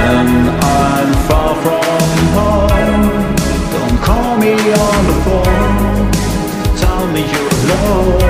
When I'm far from home Don't call me on the phone. Tell me you're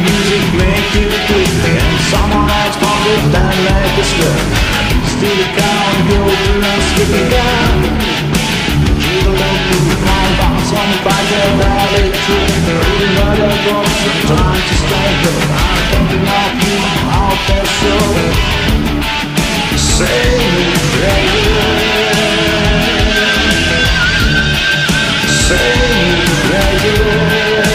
music make you quickly And someone else pump it down like a slur. Steal the car and go to a skipping car Jiggle up to the high on the fire Valley to the rhythm of the bones Trying to stay, her I'm thinking of you will there so Save me, baby Save me, baby